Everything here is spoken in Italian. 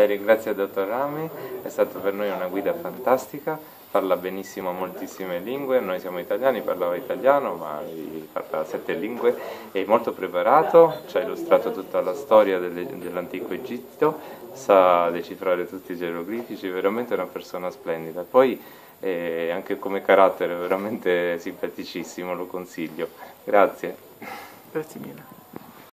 Eh, ringrazio il dottor Rami, è stata per noi una guida fantastica, parla benissimo moltissime lingue, noi siamo italiani, parlava italiano, ma parla sette lingue, è molto preparato, ci ha illustrato tutta la storia dell'antico Egitto, sa decifrare tutti i geroglifici, veramente una persona splendida. Poi eh, anche come carattere veramente simpaticissimo, lo consiglio. Grazie. Grazie mille.